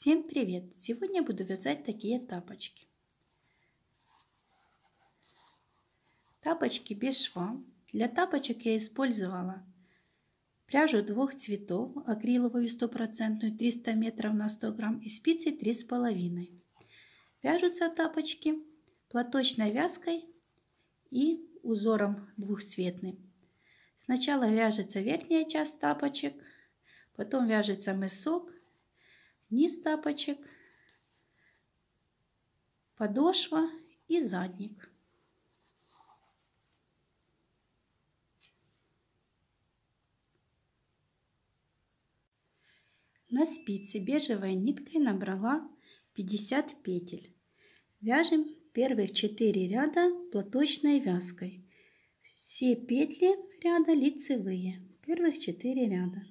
Всем привет! Сегодня буду вязать такие тапочки. Тапочки без шва. Для тапочек я использовала пряжу двух цветов, акриловую стопроцентную 300 метров на 100 грамм и спицы 3,5. Вяжутся тапочки платочной вязкой и узором двухцветным. Сначала вяжется верхняя часть тапочек, потом вяжется мысок, низ тапочек, подошва и задник. На спице бежевой ниткой набрала 50 петель. Вяжем первых 4 ряда платочной вязкой. Все петли ряда лицевые. Первых 4 ряда.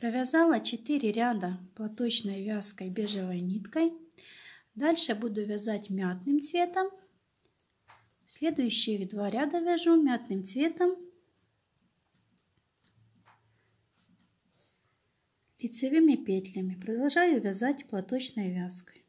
Провязала 4 ряда платочной вязкой бежевой ниткой. Дальше буду вязать мятным цветом. Следующие два ряда вяжу мятным цветом. Лицевыми петлями продолжаю вязать платочной вязкой.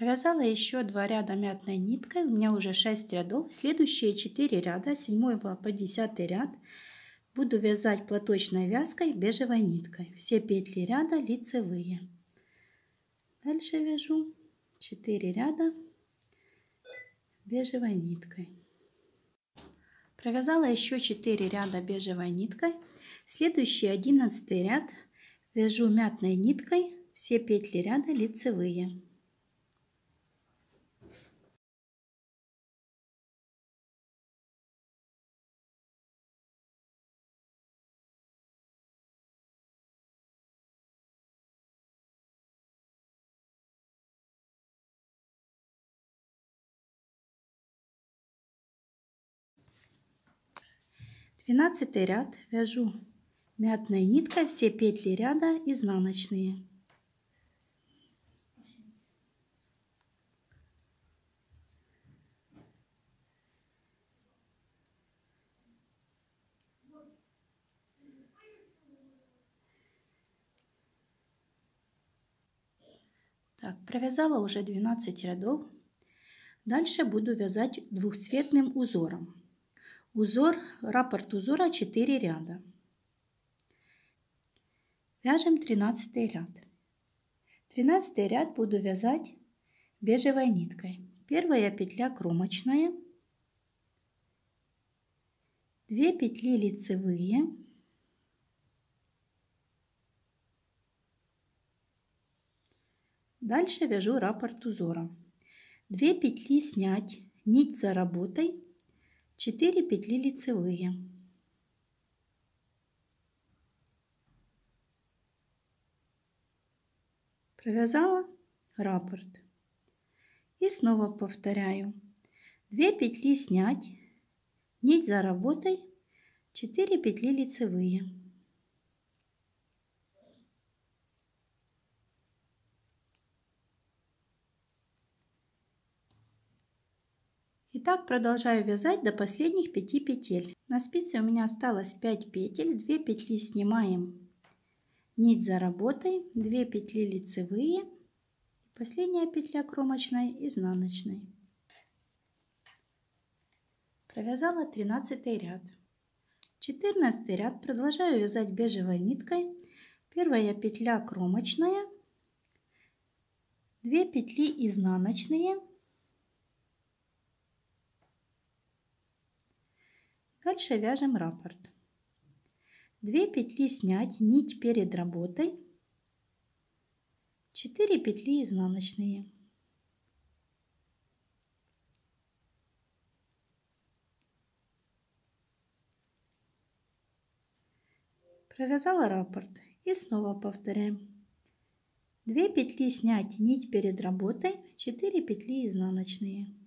Провязала еще два ряда мятной ниткой. У меня уже 6 рядов. Следующие 4 ряда, 7 по 10 ряд, буду вязать платочной вязкой бежевой ниткой. Все петли ряда лицевые. Дальше вяжу 4 ряда бежевой ниткой. Провязала еще 4 ряда бежевой ниткой. Следующий 11 ряд вяжу мятной ниткой все петли ряда лицевые. Двенадцатый ряд вяжу мятной ниткой все петли ряда изнаночные. Так, провязала уже 12 рядов. Дальше буду вязать двухцветным узором. Узор, раппорт узора 4 ряда. Вяжем 13 ряд. 13 ряд буду вязать бежевой ниткой. Первая петля кромочная, 2 петли лицевые, Дальше вяжу раппорт узора. 2 петли снять, нить за работой 4 петли лицевые. Провязала раппорт. И снова повторяю. 2 петли снять, нить за работой, 4 петли лицевые. И так продолжаю вязать до последних 5 петель. На спице у меня осталось 5 петель, 2 петли снимаем нить за работой, 2 петли лицевые, последняя петля кромочной, изнаночной. Провязала 13 ряд. 14 ряд продолжаю вязать бежевой ниткой. Первая петля кромочная, 2 петли изнаночные, Дальше вяжем раппорт. Две петли снять, нить перед работой. 4 петли изнаночные. Провязала раппорт и снова повторяем. 2 петли снять нить перед работой, 4 петли изнаночные.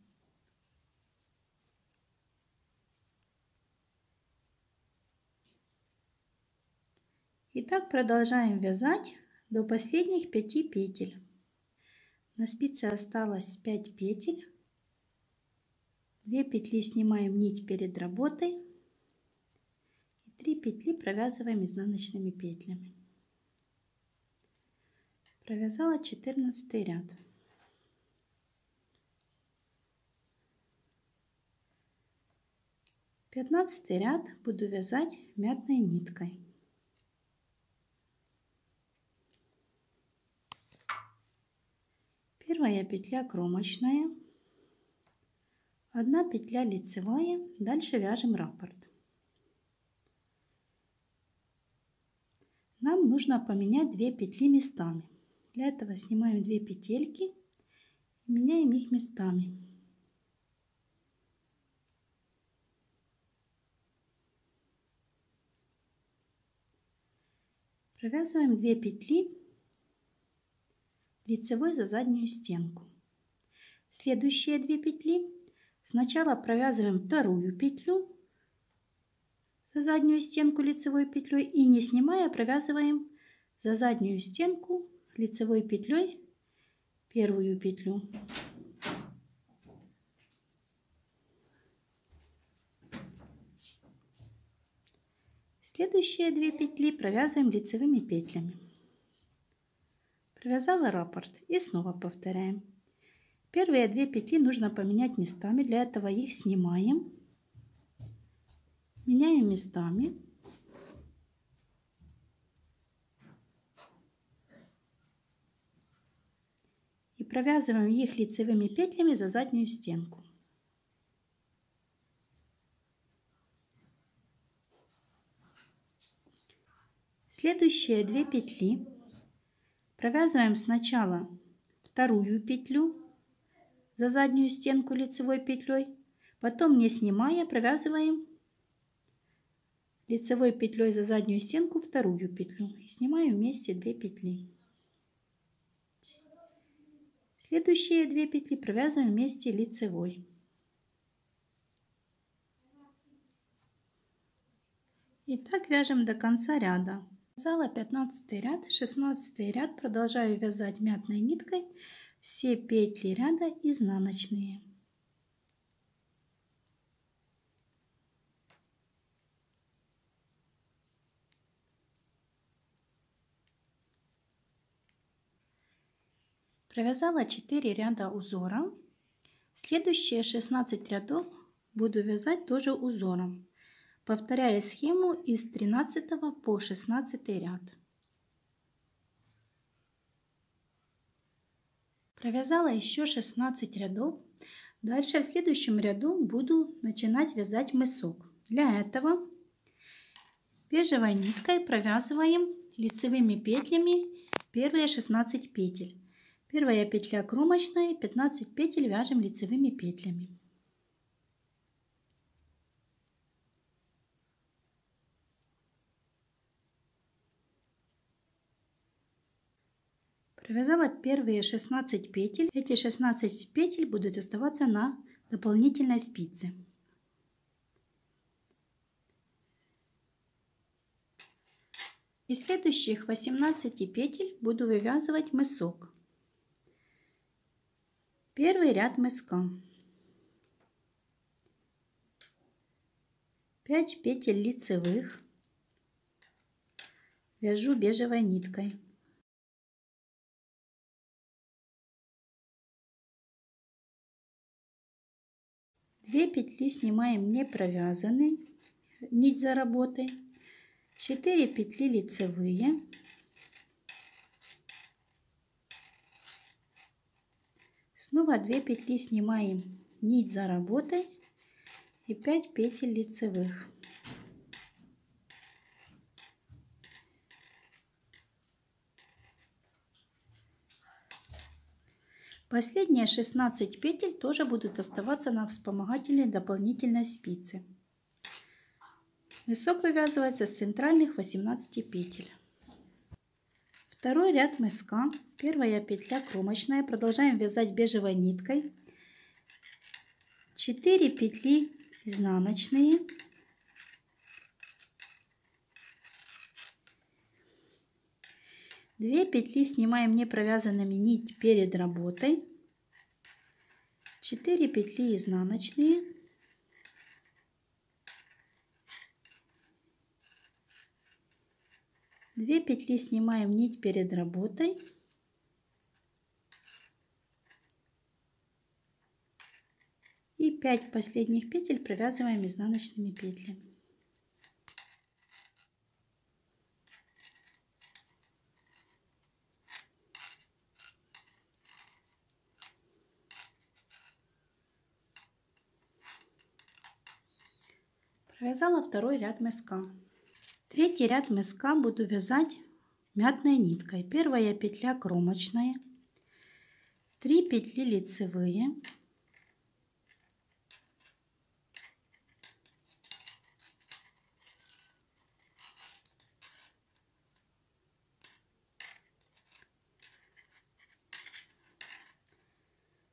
И так продолжаем вязать до последних 5 петель. На спице осталось 5 петель. 2 петли снимаем нить перед работой. И 3 петли провязываем изнаночными петлями. Провязала 14 ряд. Пятнадцатый ряд буду вязать мятной ниткой. Первая петля кромочная, одна петля лицевая, дальше вяжем раппорт. Нам нужно поменять две петли местами. Для этого снимаем две петельки и меняем их местами. Провязываем 2 петли лицевой за заднюю стенку. Следующие две петли сначала провязываем вторую петлю за заднюю стенку лицевой петлей и не снимая провязываем за заднюю стенку лицевой петлей первую петлю. Следующие две петли провязываем лицевыми петлями. Провязала раппорт и снова повторяем. Первые две петли нужно поменять местами. Для этого их снимаем. Меняем местами. И провязываем их лицевыми петлями за заднюю стенку. Следующие две петли Провязываем сначала вторую петлю за заднюю стенку лицевой петлей, потом не снимая провязываем лицевой петлей за заднюю стенку вторую петлю и снимаем вместе 2 петли. Следующие две петли провязываем вместе лицевой. И так вяжем до конца ряда. Вязала 15 ряд, 16 ряд продолжаю вязать мятной ниткой все петли ряда изнаночные. Провязала 4 ряда узора. Следующие 16 рядов буду вязать тоже узором повторяя схему из 13 по 16 ряд. Провязала еще 16 рядов. Дальше в следующем ряду буду начинать вязать мысок. Для этого бежевой ниткой провязываем лицевыми петлями первые 16 петель. Первая петля кромочная, 15 петель вяжем лицевыми петлями. Провязала первые 16 петель. Эти 16 петель будут оставаться на дополнительной спице. Из следующих 18 петель буду вывязывать мысок. Первый ряд мыска. 5 петель лицевых вяжу бежевой ниткой. Две петли снимаем не провязанные, нить за работой. 4 петли лицевые. Снова 2 петли снимаем нить за работой и 5 петель лицевых. Последние 16 петель тоже будут оставаться на вспомогательной дополнительной спице. Мысок вывязывается с центральных 18 петель. Второй ряд мыска. Первая петля кромочная. Продолжаем вязать бежевой ниткой. 4 петли изнаночные. Две петли снимаем не провязанными нить перед работой. 4 петли изнаночные. 2 петли снимаем нить перед работой. И 5 последних петель провязываем изнаночными петлями. Провязала второй ряд мыска. Третий ряд мыска буду вязать мятной ниткой. Первая петля кромочная, 3 петли лицевые,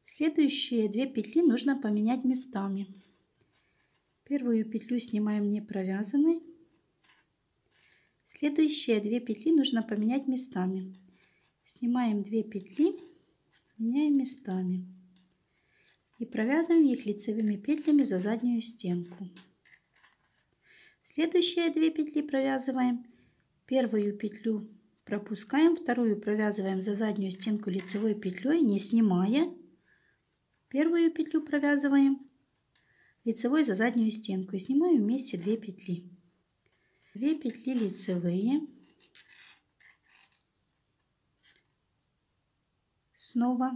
Следующие две петли нужно поменять местами. Первую петлю снимаем не провязанной Следующие две петли нужно поменять местами. Снимаем две петли, меняем местами. И провязываем их лицевыми петлями за заднюю стенку. Следующие две петли провязываем. Первую петлю пропускаем, вторую провязываем за заднюю стенку лицевой петлей, не снимая. Первую петлю провязываем лицевой за заднюю стенку и снимаем вместе две петли. 2 петли лицевые. Снова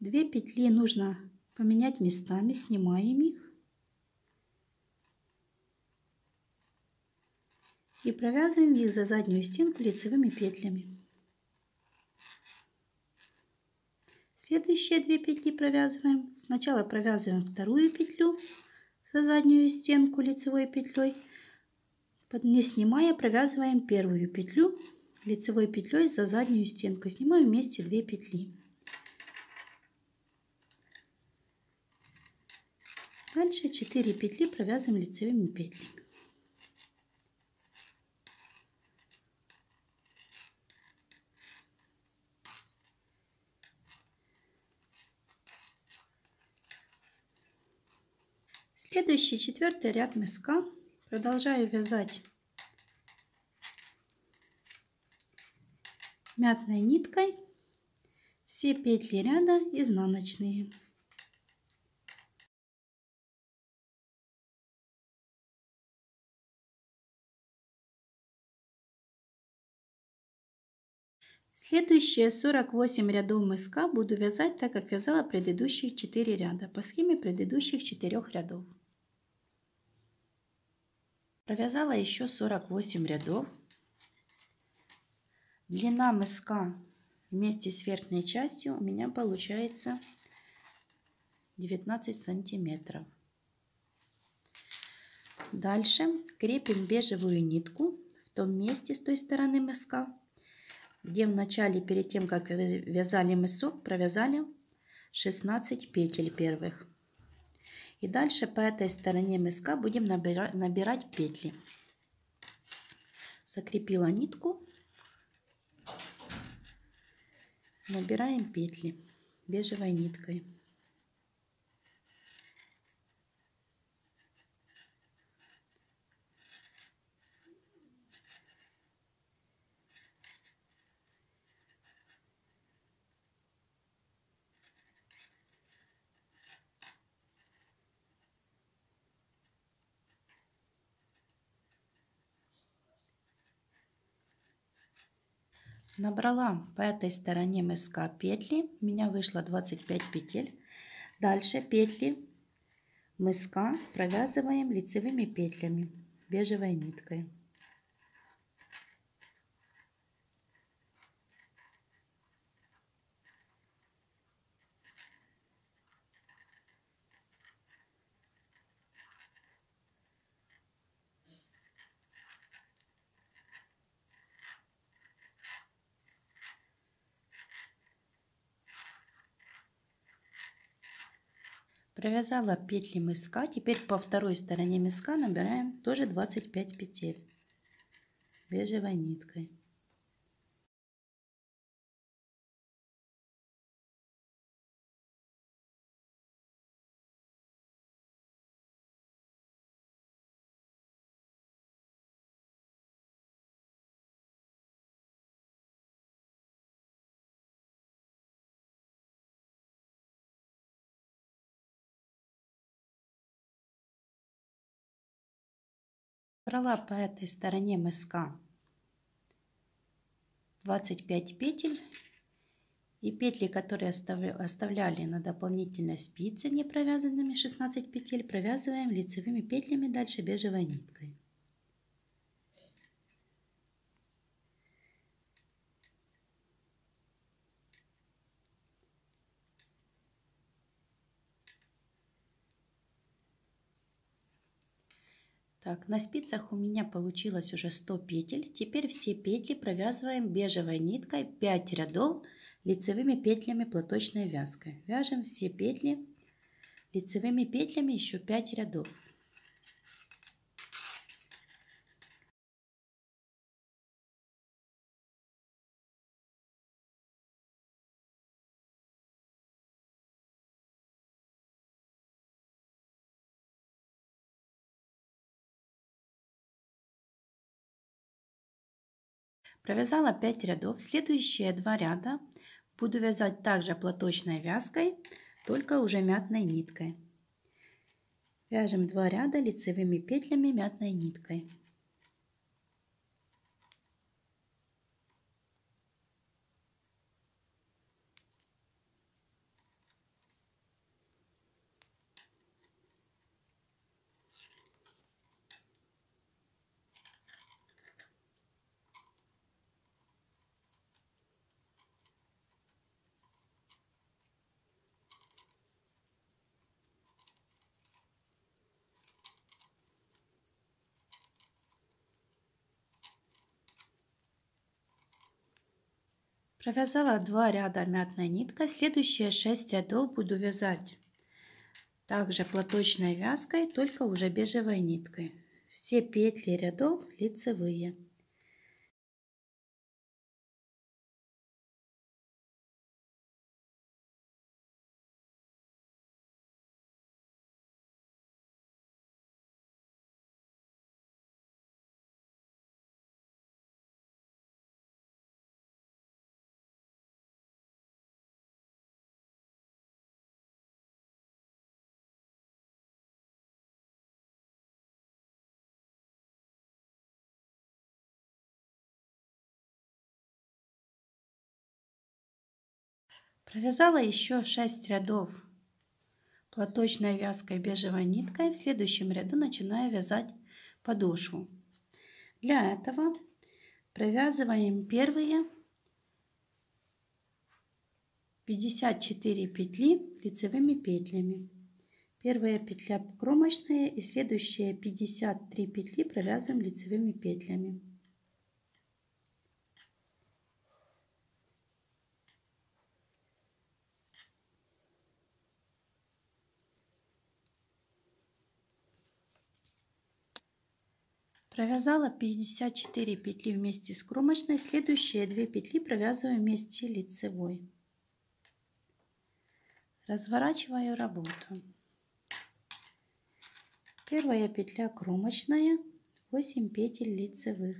2 петли нужно поменять местами, снимаем их. И провязываем их за заднюю стенку лицевыми петлями. Следующие две петли провязываем. Сначала провязываем вторую петлю за заднюю стенку лицевой петлей не снимая, провязываем первую петлю лицевой петлей за заднюю стенку. Снимаем вместе 2 петли. Дальше 4 петли провязываем лицевыми петлями. Следующий четвертый ряд мыска Продолжаю вязать мятной ниткой все петли ряда изнаночные. Следующие 48 рядов мыска буду вязать так, как вязала предыдущие 4 ряда по схеме предыдущих 4 рядов. Провязала еще 48 рядов. Длина мыска вместе с верхней частью у меня получается 19 сантиметров. Дальше крепим бежевую нитку в том месте с той стороны мыска, где в начале, перед тем, как вязали мысок, провязали 16 петель первых. И дальше по этой стороне мыска будем набирать, набирать петли. Закрепила нитку. Набираем петли бежевой ниткой. Набрала по этой стороне мыска петли. У меня вышло 25 петель. Дальше петли мыска провязываем лицевыми петлями бежевой ниткой. Провязала петли мыска. Теперь по второй стороне мыска набираем тоже 25 петель бежевой ниткой. Брала по этой стороне мыска 25 петель и петли, которые оставляли на дополнительной спице не провязанными 16 петель, провязываем лицевыми петлями дальше бежевой ниткой. Так, на спицах у меня получилось уже 100 петель. Теперь все петли провязываем бежевой ниткой 5 рядов лицевыми петлями платочной вязкой. Вяжем все петли лицевыми петлями еще 5 рядов. Провязала 5 рядов. Следующие два ряда буду вязать также платочной вязкой, только уже мятной ниткой. Вяжем два ряда лицевыми петлями мятной ниткой. Провязала 2 ряда мятной ниткой. Следующие 6 рядов буду вязать также платочной вязкой, только уже бежевой ниткой. Все петли рядов лицевые. Провязала еще 6 рядов платочной вязкой бежевой ниткой. В следующем ряду начинаю вязать подошву. Для этого провязываем первые 54 петли лицевыми петлями. Первая петля кромочная и следующие 53 петли провязываем лицевыми петлями. Провязала 54 петли вместе с кромочной. Следующие 2 петли провязываю вместе лицевой. Разворачиваю работу. Первая петля кромочная, 8 петель лицевых.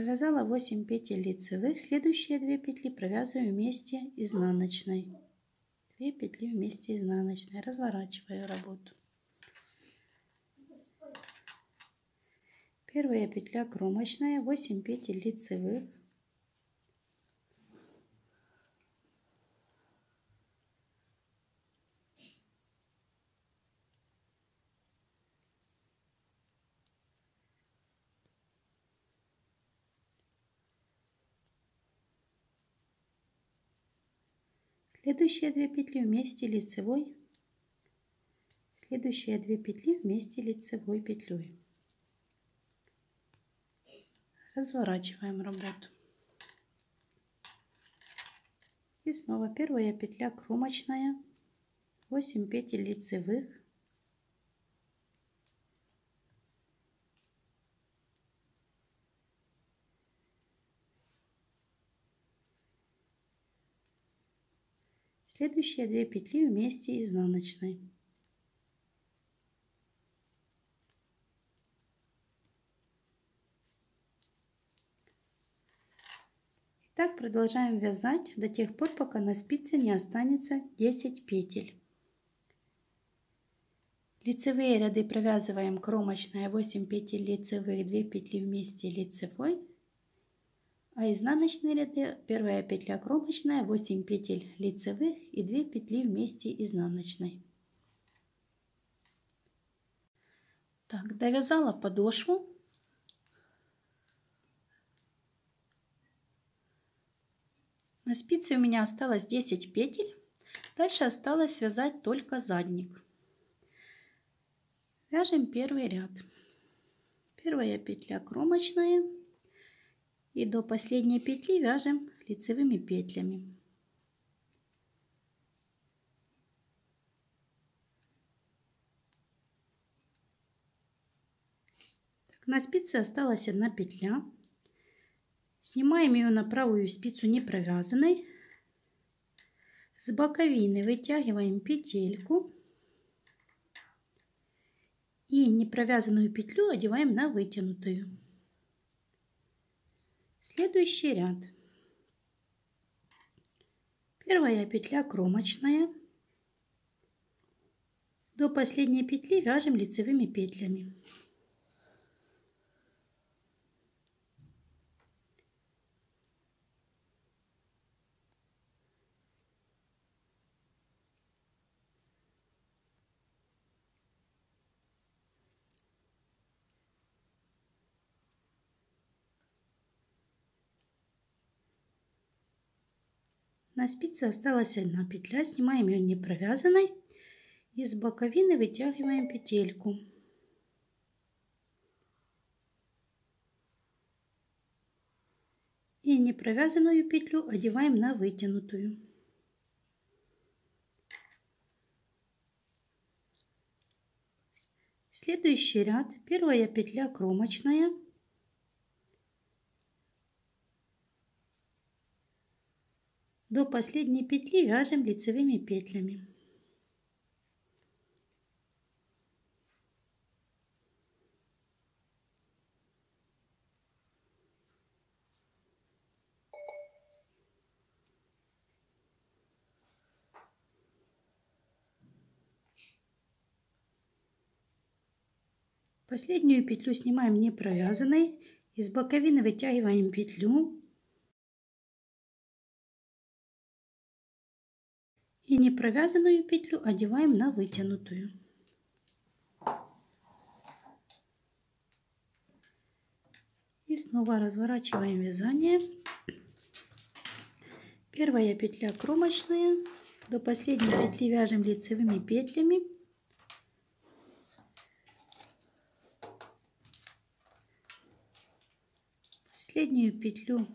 Провязала 8 петель лицевых. Следующие 2 петли провязываю вместе изнаночной. 2 петли вместе изнаночной. Разворачиваю работу. Первая петля кромочная, 8 петель лицевых. Следующие две петли вместе лицевой. Следующие две петли вместе лицевой петлей. Разворачиваем работу. И снова первая петля кромочная, 8 петель лицевых, Следующие две петли вместе изнаночной. Так продолжаем вязать до тех пор, пока на спице не останется 10 петель. Лицевые ряды провязываем кромочная 8 петель лицевых, 2 петли вместе лицевой. А изнаночные ряды первая петля кромочная, 8 петель лицевых и 2 петли вместе изнаночной. Так, довязала подошву. На спице у меня осталось 10 петель. Дальше осталось связать только задник. Вяжем первый ряд. Первая петля кромочная. И до последней петли вяжем лицевыми петлями. Так, на спице осталась одна петля. Снимаем ее на правую спицу не провязанной. С боковины вытягиваем петельку. И непровязанную петлю одеваем на вытянутую. Следующий ряд. Первая петля кромочная. До последней петли вяжем лицевыми петлями. На спице осталась одна петля, снимаем ее не провязанной и с боковины вытягиваем петельку. И непровязанную петлю одеваем на вытянутую. Следующий ряд, первая петля кромочная, До последней петли вяжем лицевыми петлями. Последнюю петлю снимаем не провязанной. Из боковины вытягиваем петлю и непровязанную петлю одеваем на вытянутую. И снова разворачиваем вязание. Первая петля кромочная. До последней петли вяжем лицевыми петлями. Последнюю петлю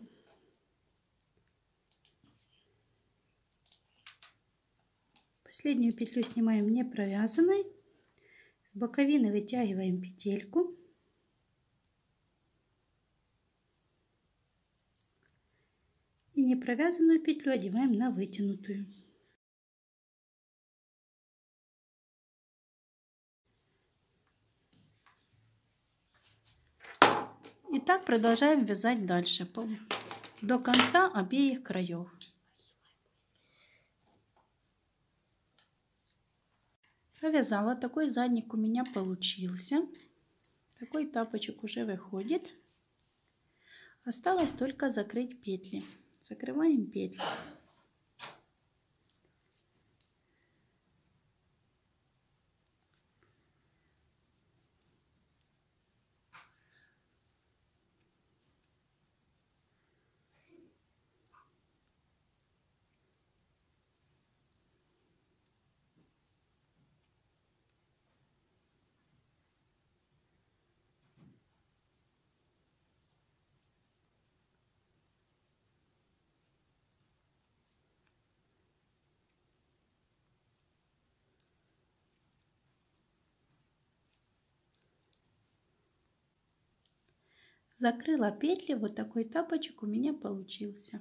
Последнюю петлю снимаем не провязанной. С боковины вытягиваем петельку. И непровязанную петлю одеваем на вытянутую. И так продолжаем вязать дальше до конца обеих краев. Провязала, такой задник у меня получился. Такой тапочек уже выходит. Осталось только закрыть петли. Закрываем петли. Закрыла петли, вот такой тапочек у меня получился.